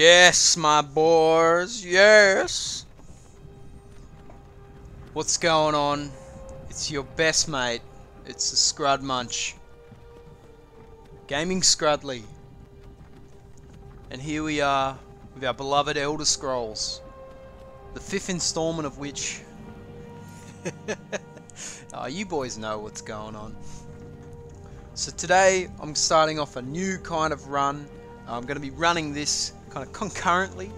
Yes. My boys. Yes. What's going on? It's your best mate. It's the Scrud Munch. Gaming Scrudley. And here we are with our beloved Elder Scrolls. The fifth installment of which... oh, you boys know what's going on. So today I'm starting off a new kind of run. I'm going to be running this kind of concurrently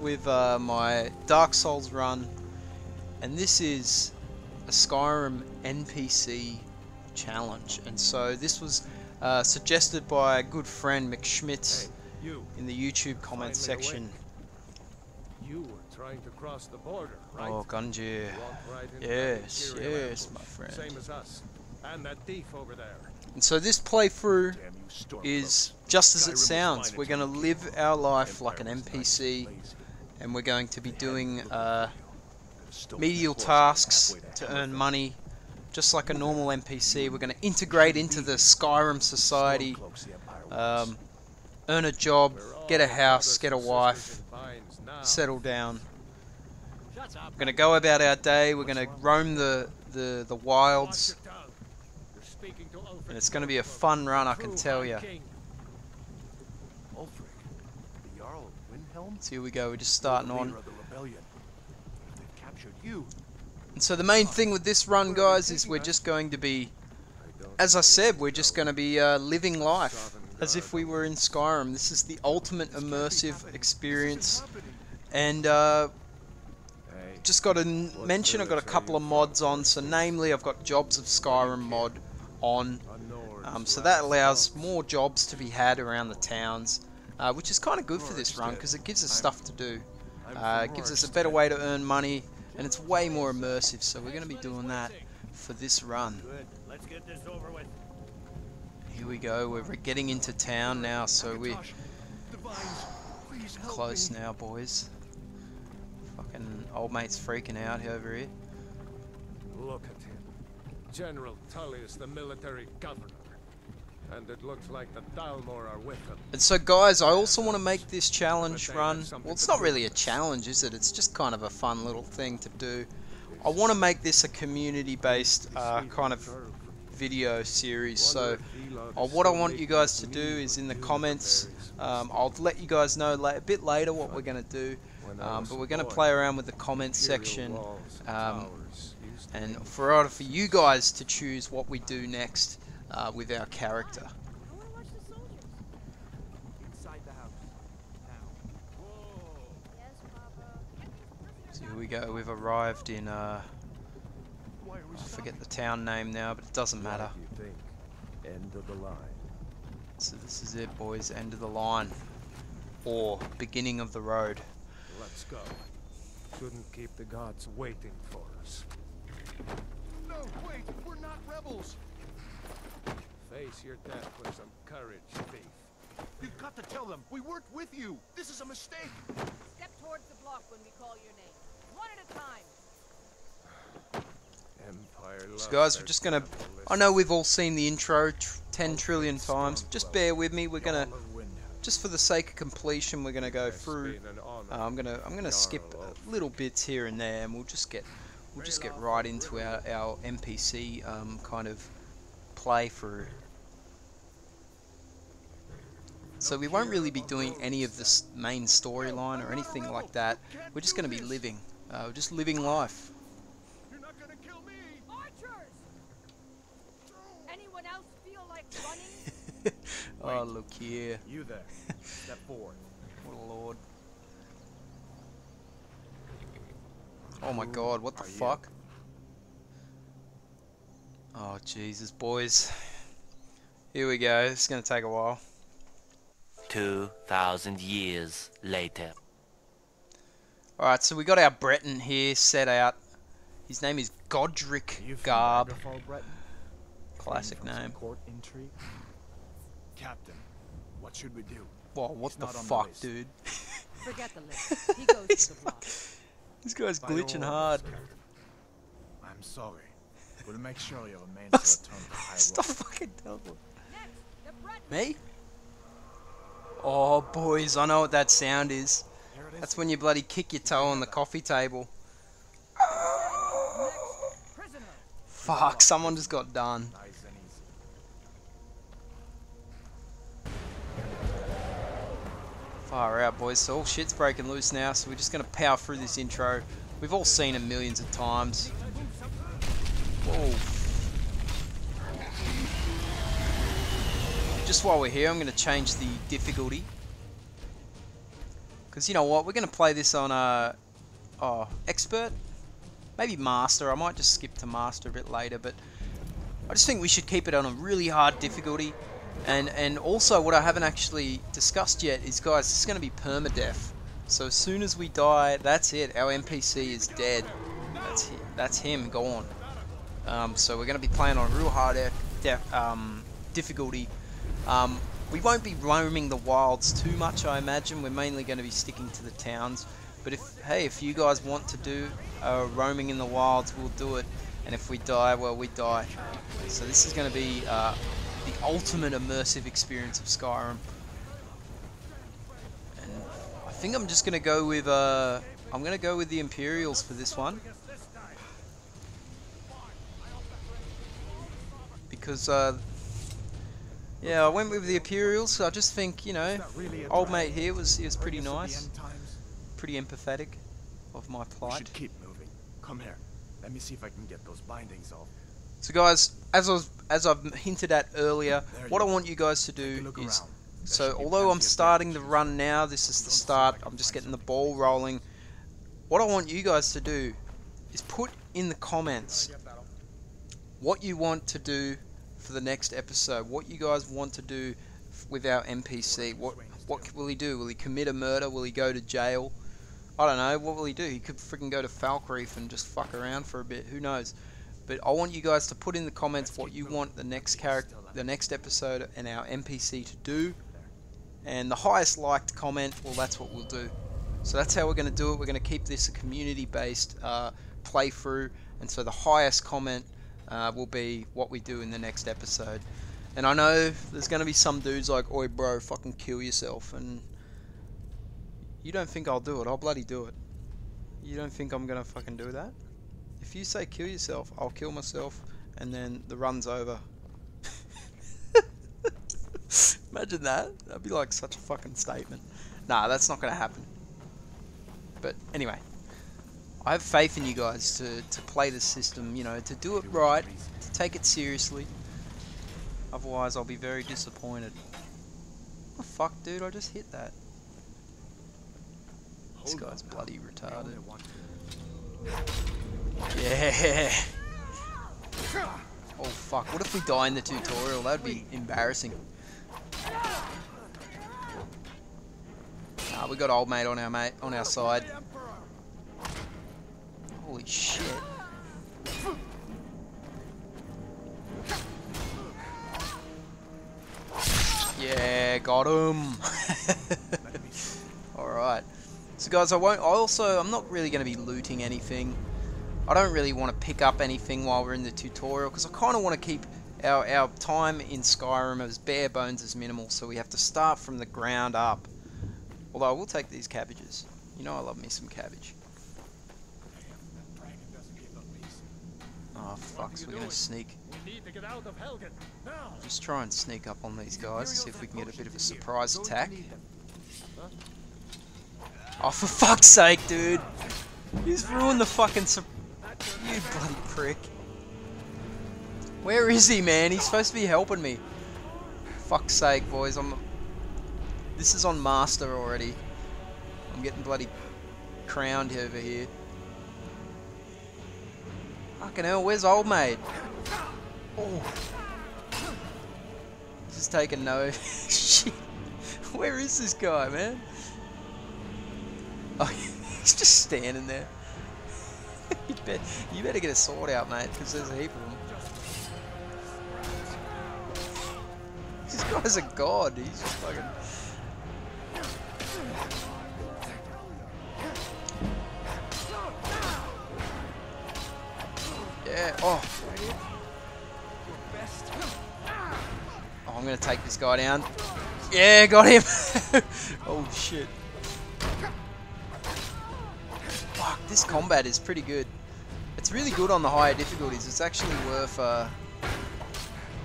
with uh, my Dark Souls run. And this is a Skyrim NPC challenge. And so this was uh, suggested by a good friend McSchmidt Hey, in the YouTube comment section. You were trying to cross the border, right? Oh. Walked right Yes, yes, my friend. Same as us. And that thief over there. And so this playthrough is just as it sounds. We're going to live our life like an Empire was nice NPC, and we're going to be doing uh, medial tasks to earn money, just like a normal NPC. We're going to integrate into the Skyrim society, Stormcloaks the Empire was. um, earn a job, get a house, get a wife, sisters in binds now. settle down. We're going to go about our day. We're going to roam the the the wilds, Watch your tongue. You're speaking to Ulfric and it's going to be a fun run, I can tell you. So here we go. We're just starting on. leader of the rebellion. If they've captured you, And so the main thing with this run, guys, is we're just going to be, as I said, we're just going to be uh, living life as if we were in Skyrim. This is the ultimate This can't be immersive experience. This isn't happening. And uh, just got to mention, I've got a couple of mods on. So namely, I've got Jobs of Skyrim mod on. Um, so that allows more jobs to be had around the towns, uh, which is kind of good for this run because it gives us stuff to do. Uh, it gives us a better way to earn money, and it's way more immersive. So we're going to be doing that for this run. Good. Let's get this over with. Here we go. We're getting into town now, so we're Akatosh, Divines, please help close now, boys. Fucking old mate's freaking out over here. Look at him. General Tullius, the military governor. And it looks like the Thalmor are with him. And so, guys, I also want to make this challenge run. Well, it's not really a challenge, is it? It's just kind of a fun little thing to do. I want to make this a community-based uh, kind of video series. So, uh, what I want you guys to do is in the comments, um, I'll let you guys know a bit later what we're going to do. Um, but we're going to play around with the comments section, um, and for for you guys to choose what we do next uh, with our character. I want to watch the soldiers. Inside the house. Now. Yes, Papa. So here we go. We've arrived in. Uh, Why are we I forget the town name now, but it doesn't matter. End of the line. So this is it, boys. End of the line, or beginning of the road. Let's go. Shouldn't keep the gods waiting for us. No, wait, we're not rebels. Face your death with some courage, thief. You've got to tell them we weren't with you. This is a mistake. Step towards the block when we call your name. One at a time. Empire So guys, we're just gonna. I know we've all seen the intro tr- ten trillion times. Just bear with me. We're gonna, Jarl just for the sake of completion, we're gonna go through. been an honor. Uh, I'm gonna, I'm gonna skip Jarl of- little bits here and there, and we'll just get, we'll just get right into our our NPC um, kind of play through. So we won't really be doing any of this main storyline or anything like that. We're just going to be living, uh, we're just living life. You're not gonna kill me. Archers! Anyone else feel like running? oh look here, You there. Step forward. what a lord! Oh my God, what the are you? fuck? Oh Jesus, boys. Here we go. It's gonna take a while. 2,000 years later. Alright, so we got our Breton here set out. His name is Godric you from Garb. Daggerfall, Classic Fleeing from some name. Court intrigue. Captain, what should we do? Whoa, what He's the not on the fuck, dude? Forget the list. He goes to the block. This guy's By glitching hard. I'm sorry. We'll make sure you're a man to return to high Stop fucking telling Next, the Breton. me. Oh, boys, I know what that sound is. That's when you bloody kick your toe on the coffee table. Fuck, someone just got done. Far out, boys. So all shit's breaking loose now, so we're just gonna power through this intro. We've all seen it millions of times. Whoa. Just while we're here, I'm gonna change the difficulty. Because you know what, we're gonna play this on uh, oh, expert, maybe master. I might just skip to master a bit later, but I just think we should keep it on a really hard difficulty. And and also what I haven't actually discussed yet is guys, this is going to be permadeath. So as soon as we die, that's it. Our NPC is dead. That's him. That's him gone. Um, so we're going to be playing on a real hard e- def- um, difficulty. Um, we won't be roaming the wilds too much, I imagine. We're mainly going to be sticking to the towns. But if hey, if you guys want to do uh, roaming in the wilds, we'll do it. And if we die, well, we die. So this is going to be uh, the ultimate immersive experience of Skyrim. And I think I'm just going to go with uh, I'm going to go with the Imperials for this one. Because uh, yeah, I went with the Imperials. So I just think you know, really old mate here was he was pretty Bring us to the nice, pretty empathetic of my We plight. should keep moving. Come here. Let me see if I can get those bindings off. So guys, as I was, as I've hinted at earlier, There what I want you guys to do is so although I'm starting the run now, this is the Don't see if start. I'm just getting the ball rolling. What I want you guys to do is put in the comments what you want to do for the next episode. What you guys want to do with our NPC. What what will he do? Will he commit a murder? Will he go to jail? I don't know. What will he do? He could freaking go to Falkreath and just fuck around for a bit. Who knows? But I want you guys to put in the comments what you want the next character, the next episode, and our NPC to do. And the highest liked comment, well, that's what we'll do. So that's how we're going to do it. We're going to keep this a community-based uh, playthrough, and so the highest comment uh, will be what we do in the next episode. And I know there's going to be some dudes like, "Oi, bro, fucking kill yourself," and you don't think I'll do it? I'll bloody do it. You don't think I'm going to fucking do that? If you say kill yourself, I'll kill myself, and then the run's over. Imagine that. That'd be like such a fucking statement. Nah, that's not gonna happen. But anyway, I have faith in you guys to, to play the system, you know, to do it right, to take it seriously. Otherwise, I'll be very disappointed. Oh fuck, dude, I just hit that. This guy's bloody retarded. Yeah. Oh fuck, what if we die in the tutorial? That'd be embarrassing. Ah, we got old mate on our mate on our side. Holy shit. Yeah, got him. Alright. So guys, I won't I also I'm not really going to be looting anything. I don't really want to pick up anything while we're in the tutorial because I kind of want to keep our, our time in Skyrim as bare bones as minimal so we have to start from the ground up. Although I will take these cabbages. You know I love me some cabbage. Damn, that dragon doesn't give up peace. Oh fuck, so we're going to sneak. We need to get out of Helgen now. Just try and sneak up on these guys, see if we can get a bit of a surprise attack. Oh for fuck's sake, dude! He's ruined the fucking sur- You bloody prick. Where is he, man? He's supposed to be helping me. Fuck's sake, boys. I'm. This is on master already. I'm getting bloody crowned over here. Fucking hell, where's old mate? Oh. This is taking no shit. Where is this guy, man? Oh, he's just standing there. you, you better get a sword out, mate, because there's a heap of them. This guy's a god. He's just fucking. Yeah. Oh. Oh, I'm gonna take this guy down. Yeah, got him. oh shit. Fuck, this combat is pretty good. It's really good on the higher difficulties. It's actually worth. Uh,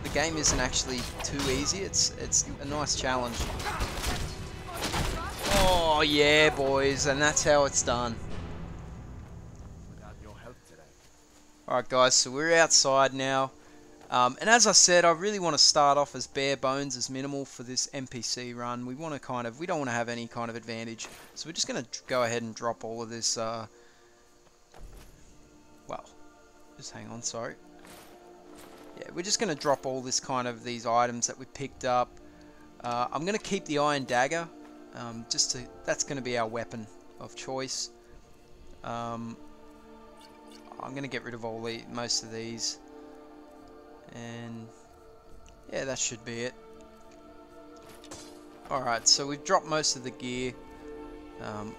the game isn't actually too easy. It's it's a nice challenge. Oh yeah, boys, and that's how it's done. Without your help today. Alright guys, so we're outside now. Um, and as I said, I really want to start off as bare bones, as minimal for this NPC run. We want to kind of, we don't want to have any kind of advantage. So we're just going to go ahead and drop all of this, uh, well, just hang on, sorry. Yeah, we're just going to drop all this kind of, these items that we picked up. Uh, I'm going to keep the Iron Dagger, um, just to, that's going to be our weapon of choice. Um, I'm going to get rid of all the, most of these. And yeah, that should be it. Alright, so we've dropped most of the gear. Um,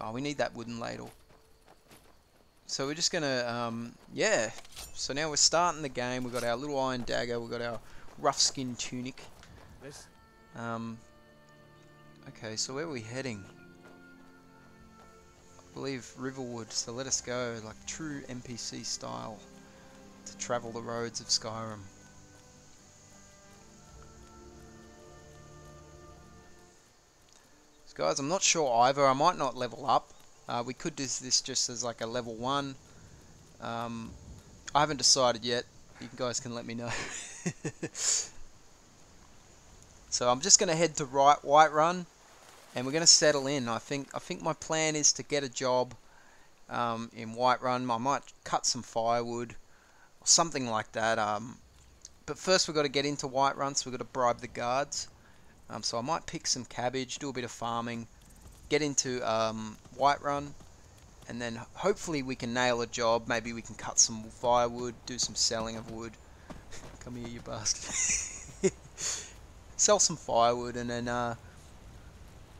oh, we need that wooden ladle. So we're just gonna, um, yeah. So now we're starting the game. We've got our little iron dagger. We've got our rough skin tunic. This Um, okay, so where are we heading? Believe Riverwood, so let us go, like true NPC style, to travel the roads of Skyrim. So guys, I'm not sure either, I might not level up. Uh, we could do this just as like a level 1. Um, I haven't decided yet, you guys can let me know. So I'm just going to head to right Whiterun, and we're going to settle in. I think I think my plan is to get a job um, in Whiterun. I might cut some firewood or something like that. Um, but first we've got to get into Whiterun, so we've got to bribe the guards. Um, so I might pick some cabbage, do a bit of farming, get into um, Whiterun, and then hopefully we can nail a job. Maybe we can cut some firewood, do some selling of wood. Come here, you bastard. sell some firewood and then uh,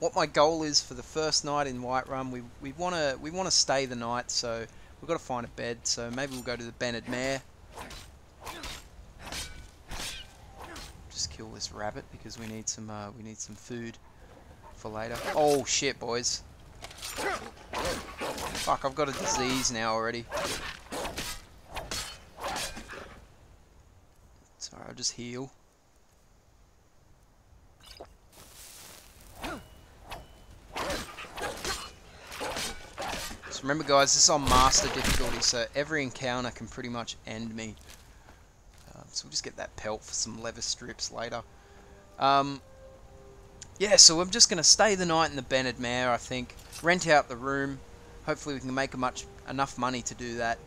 what my goal is for the first night in Whiterun we we want to we want to stay the night so we've got to find a bed. So maybe we'll go to the Bannered Mare. Just kill this rabbit because we need some uh, we need some food for later. Oh shit boys. Fuck I've got a disease now already. Sorry I'll just heal remember guys, this is on master difficulty, so every encounter can pretty much end me. Um, so we'll just get that pelt for some leather strips later. Um, yeah, so I'm just going to stay the night in the Bannered Mare, I think. Rent out the room. Hopefully we can make a much enough money to do that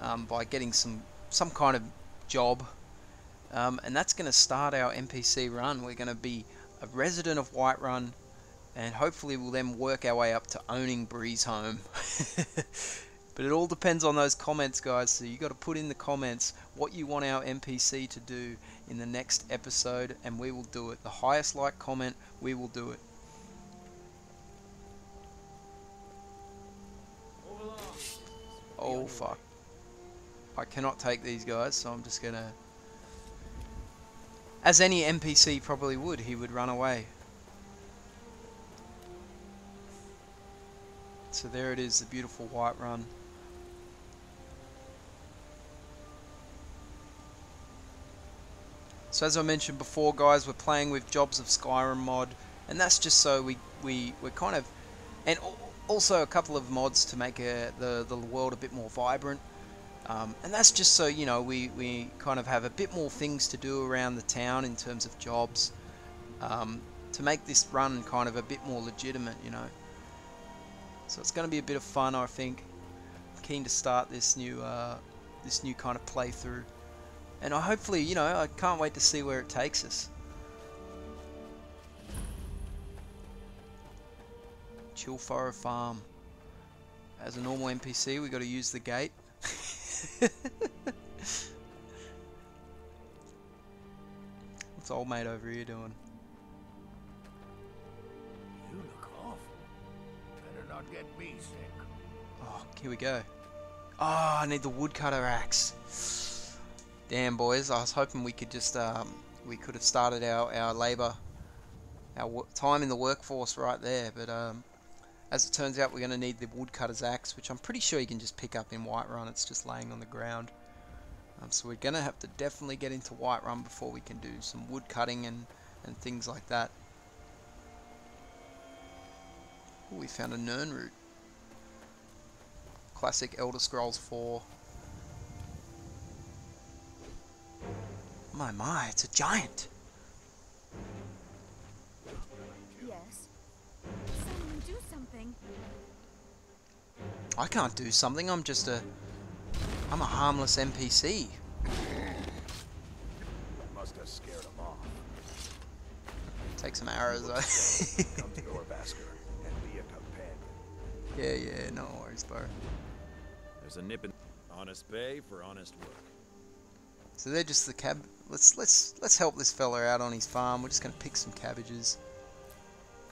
um, by getting some, some kind of job. Um, and that's going to start our NPC run. We're going to be a resident of Whiterun and hopefully we'll then work our way up to owning Breeze Home. but it all depends on those comments, guys. So you got to put in the comments what you want our NPC to do in the next episode, and we will do it. The highest like comment, we will do it. Oh fuck. I cannot take these guys, so I'm just gonna... As any NPC probably would, he would run away. So there it is, the beautiful Whiterun. So as I mentioned before guys, we're playing with Jobs of Skyrim mod, and that's just so we, we, we're kind of, and also a couple of mods to make a, the, the world a bit more vibrant. Um, and that's just so, you know, we, we kind of have a bit more things to do around the town in terms of jobs. Um, to make this run kind of a bit more legitimate, you know. So it's going to be a bit of fun, I think. I'm keen to start this new, uh, this new kind of playthrough, and I hopefully, you know, I can't wait to see where it takes us. Chillfurrow Farm. As a normal NPC, we got to use the gate. What's old mate over here doing? Not get me sick. Oh, here we go. Oh, I need the woodcutter axe. Damn, boys. I was hoping we could just um, we could have started our, our labour, our time in the workforce right there. But um, as it turns out, we're going to need the woodcutter's axe, which I'm pretty sure you can just pick up in Whiterun. It's just laying on the ground. Um, so we're going to have to definitely get into Whiterun before we can do some wood cutting and, and things like that. Ooh, we found a Nirnroot. Classic Elder Scrolls 4. My, my, it's a giant. Yes. Someone do something. I can't do something. I'm just a. I'm a harmless NPC. Must have scared him off. Take some arrows. though. yeah, yeah, no worries, bro. There's a nip in honest pay for honest work. So they're just the cab. Let's let's let's help this fella out on his farm. We're just gonna pick some cabbages.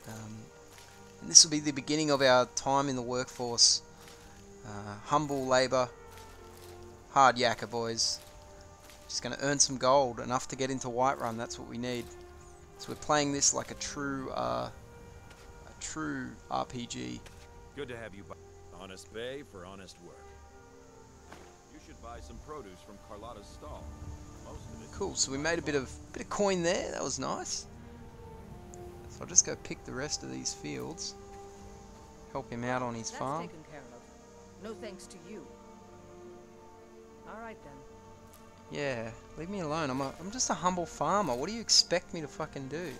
Um, and this will be the beginning of our time in the workforce. Uh, humble labour, hard yakka boys. Just gonna earn some gold, enough to get into Whiterun. That's what we need. So we're playing this like a true, uh, a true RPG. Good to have you buy honest pay for honest work. You should buy some produce from Carlotta's stall. Most of it. Cool. So we made a bit of bit of coin there. That was nice. So I'll just go pick the rest of these fields. Help him out on his That's farm. taken care of. No thanks to you. All right then. Yeah, leave me alone. I'm a, I'm just a humble farmer. What do you expect me to fucking do?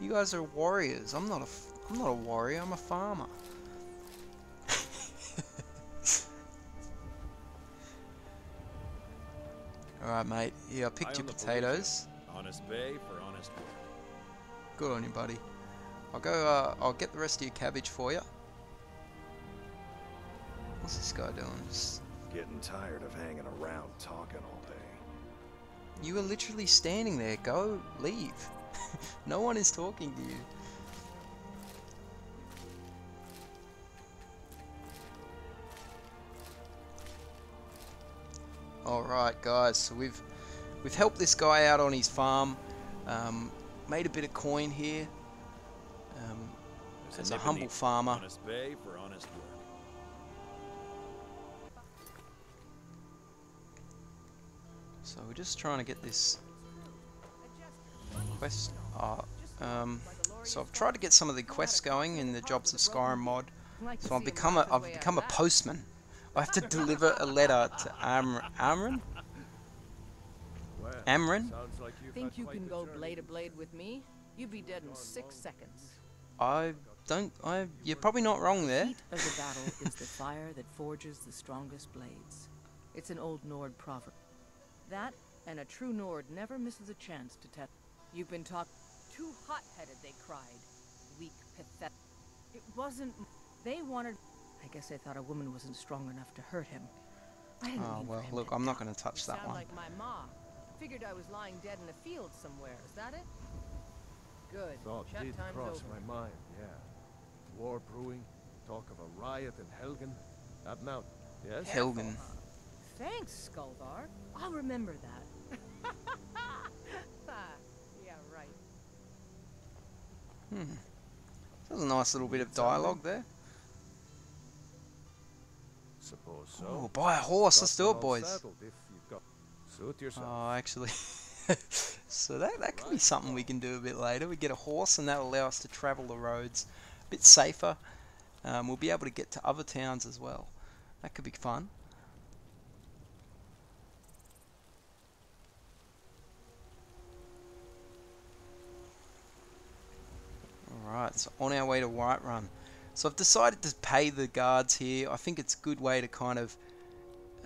You guys are warriors. I'm not a f- I'm not a warrior. I'm a farmer. All right, mate. Yeah, I picked Eye your potatoes. Honest pay for honest work. Good on you, buddy. I'll go. Uh, I'll get the rest of your cabbage for you. What's this guy doing? Just Getting tired of hanging around talking all day. You were literally standing there. Go, leave. no one is talking to you. Alright guys, so we've we've helped this guy out on his farm. Um, made a bit of coin here. Um, as a humble farmer. Honest pay for honest work. So we're just trying to get this quest. Uh, um, so I've tried to get some of the quests going in the Jobs of Skyrim mod. So I've become a I've become a postman. I have to deliver a letter to Am Amren. Well, Amren? like Think you can go blade to blade with me? You'd be dead in six seconds. I don't. I. You're probably not wrong there. Heat of the battle is the fire that forges the strongest blades. It's an old Nord proverb. That and a true Nord never misses a chance to test. You've been taught too hot-headed, they cried. Weak, pathetic. It wasn't. They wanted. I guess they thought a woman wasn't strong enough to hurt him. I didn't Oh well, look, I'm not going to touch that Sound one. like my ma. Figured I was lying dead in a field somewhere. Is that it? Good. Thought Chat did time's cross over. my mind, yeah. War brewing, talk of a riot in Helgen. That mountain, yes? Helgen. Thanks, Skuldar. I'll remember that. ah, yeah, right. Hmm. That was a nice little bit of dialogue there. Suppose so. Oh, buy a horse. Got Let's do it, boys. If you've got... Suit yourself. Oh, actually. so that, that could be something we can do a bit later. We get a horse and that'll allow us to travel the roads a bit safer. Um, we'll be able to get to other towns as well. That could be fun. Alright, so on our way to Whiterun. So I've decided to pay the guards here. I think it's a good way to kind of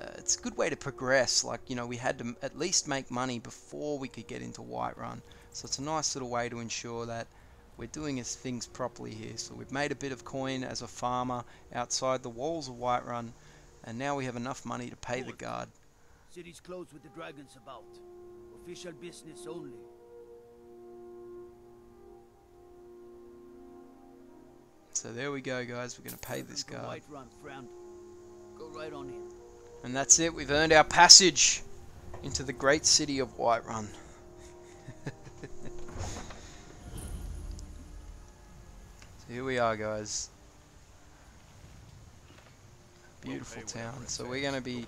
uh, it's a good way to progress. Like, you know, we had to at least make money before we could get into Whiterun. So it's a nice little way to ensure that we're doing things properly here. So we've made a bit of coin as a farmer outside the walls of Whiterun, and now we have enough money to pay the guard. City's closed with the dragons about. Official business only. So there we go, guys. We're going to pay this guy. Right and that's it. We've earned our passage into the great city of Whiterun. so here we are, guys. Beautiful town. So we're going to be,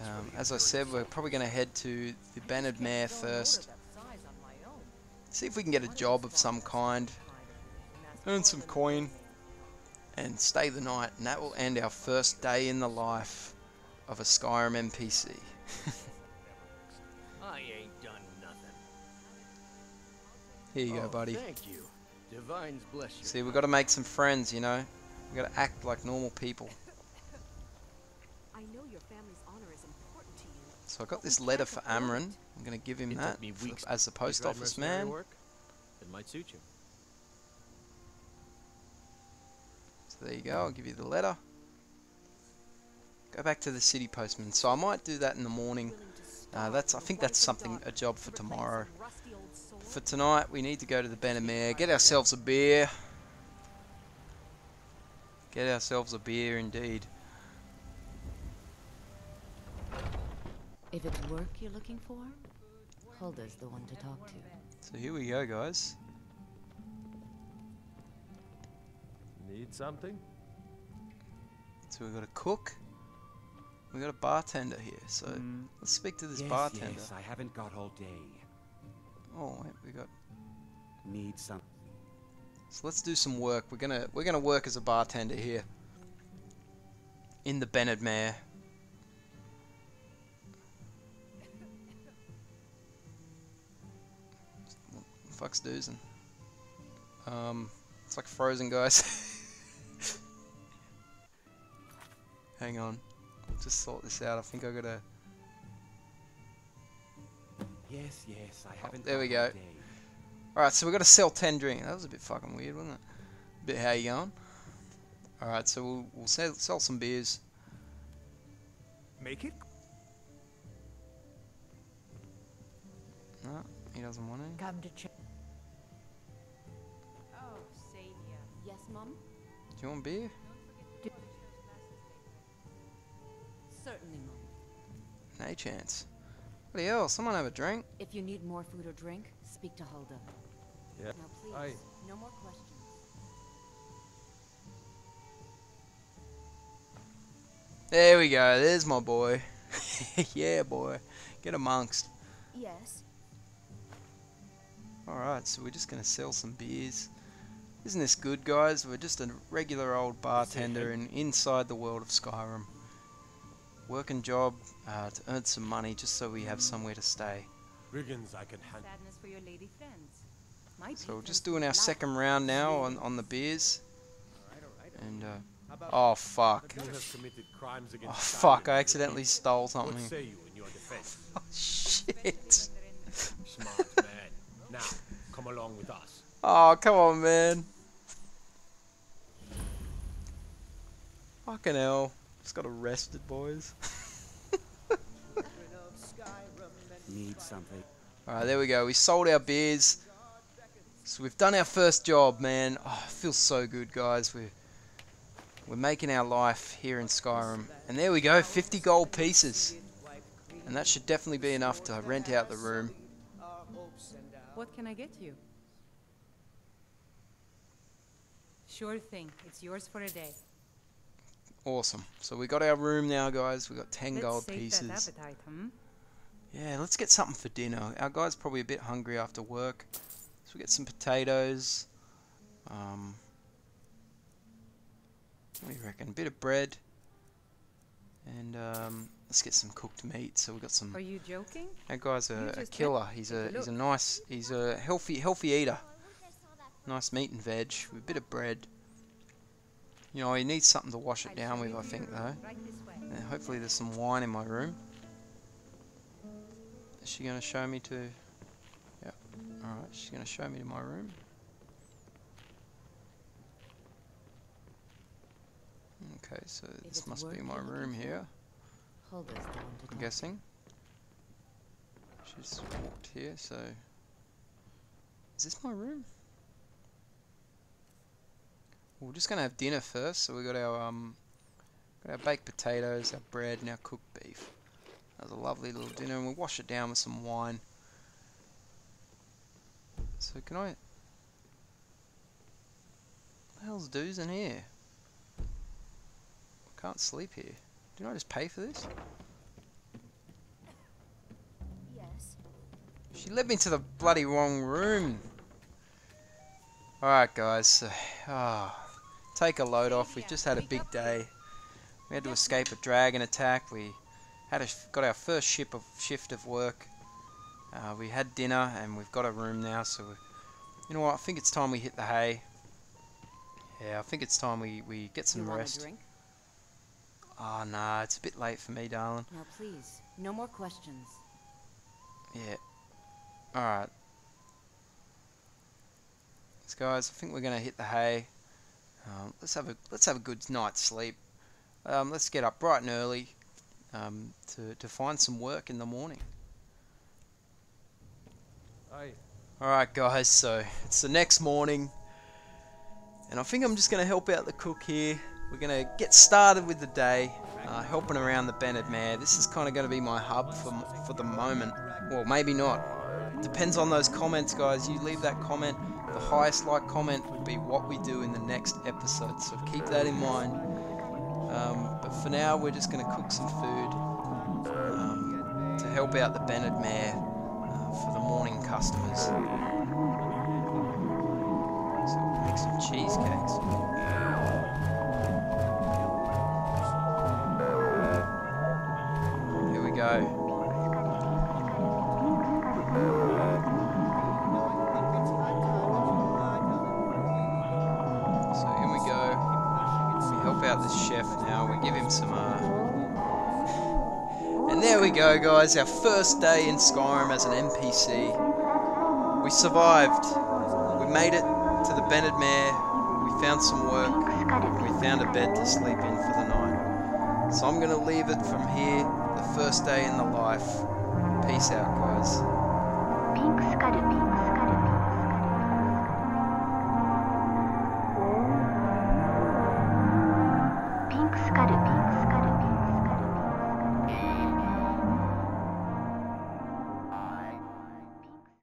um, as I said, we're probably going to head to the Bannered Mare first. See if we can get a job of some kind. Earn some coin. And stay the night. And that will end our first day in the life of a Skyrim NPC. I ain't done nothing. Here you go, Oh, buddy. Thank you. Divines bless you. See, we've got to make some friends, you know? We've got to act like normal people. I know your family's honor is important to you. So I got this letter for Amren. I'm going to give him It that me for- weeks as the post office man. Work. It might suit you. There you go, I'll give you the letter. Go back to the city postman. So I might do that in the morning. Uh, that's I think that's something a job for tomorrow. a rusty old sword? For tonight, we need to go to the Bannered Mare, get ourselves a beer. Get ourselves a beer, indeed. If it's work you're looking for, Hulda's the one to talk to. So here we go, guys. Need something? So we've got a cook. We got a bartender here. So let's speak to this yes, bartender. Yes, I haven't got all day. Oh, wait, we got. Need some. So let's do some work. We're gonna we're gonna work as a bartender here. In the Bannered Mare. Fuck's doozing. Um, it's like frozen, guys. Hang on, just sort this out. I think I gotta. Yes, yes, I oh, haven't. there we go. Alright, so we got to sell 10 drinks. That was a bit fucking weird, wasn't it? Bit how you going? Alright, so we'll, we'll sell, sell some beers. Make it No, he doesn't want any. Come to check. Oh, Saadia. Yes, Mom? Do you want beer? No chance. Bloody hell, someone have a drink? If you need more food or drink, speak to Hulda. Yeah. Now, please, Aye. no more questions. There we go, there's my boy. yeah, boy. Get amongst. Yes. Alright, so we're just gonna sell some beers. Isn't this good, guys? We're just a regular old bartender in inside the world of Skyrim. Working job uh, to earn some money just so we have somewhere to stay. Riggins I can hand. Sadness for your lady friends. My So we're just doing our second round now on, on the beers. Alright, alright. And, uh, oh fuck. you have committed crimes Oh fuck, I accidentally stole something. say you in your defense? Oh shit. Smart man. Now, come along with us. Oh, come on, man. Fucking hell. Just got arrested, boys. Need something. Alright, there we go. We sold our beers. So we've done our first job, man. Oh, it feels so good, guys. We're, we're making our life here in Skyrim. And there we go, 50 gold pieces. And that should definitely be enough to rent out the room. What can I get you? Sure thing. It's yours for a day. Awesome. So we got our room now, guys. We got 10 Let's gold pieces. appetite, hmm? Yeah, let's get something for dinner. Our guy's probably a bit hungry after work. So we get some potatoes. Um, what do you reckon? A bit of bread. And um, let's get some cooked meat. So we got some. Are you joking? Our guy's a, a killer. He's a a he's a nice he's a healthy healthy eater. Nice meat and veg with a bit of bread. You know he needs something to wash it down with. I think though. room, Right this way. And hopefully there's some wine in my room. Is she going to show me to... Yep. Alright, she's going to show me to my room. Okay, so this must be my room here, Hulda's the one to I'm guessing. She's walked here, so... Is this my room? We're just going to have dinner first, so we got our, um... Got our baked potatoes, our bread, and our cooked beef. That was a lovely little dinner, and we'll wash it down with some wine. So can I... What the hell's do's in here? Can't sleep here. Didn't I just pay for this? Yes. She led me to the bloody wrong room. Alright guys, so, ah, take a load off. We've just had a big day. We had to escape a dragon attack. We had a, got our first ship of shift of work. Uh, we had dinner and we've got a room now. So, we, you know what? I think it's time we hit the hay. Yeah, I think it's time we, we get some you rest. a drink? Oh, nah, it's a bit late for me, darling. Now please, no more questions. Yeah. Alright. Guys, I think we're gonna hit the hay. Um, let's have a let's have a good night's sleep. Um, let's get up bright and early um, to to find some work in the morning. Aye. Alright guys, so it's the next morning and I think I'm just going to help out the cook here. We're going to get started with the day, uh, helping around the Bannered Mare. This is kind of going to be my hub for, for the moment. Well, maybe not. Depends on those comments, guys. You leave that comment. The highest like comment would be what we do in the next episode. So keep that in mind. Um, but for now, we're just going to cook some food um, to help out the Bannered Mare uh, for the morning customers. So we'll make some cheesecakes. Give him some. Uh... And there we go, guys. Our first day in Skyrim as an NPC. We survived. We made it to the Bannered Mare. We found some work. We found a bed to sleep in for the night. So I'm going to leave it from here. The first day in the life. Peace out, guys.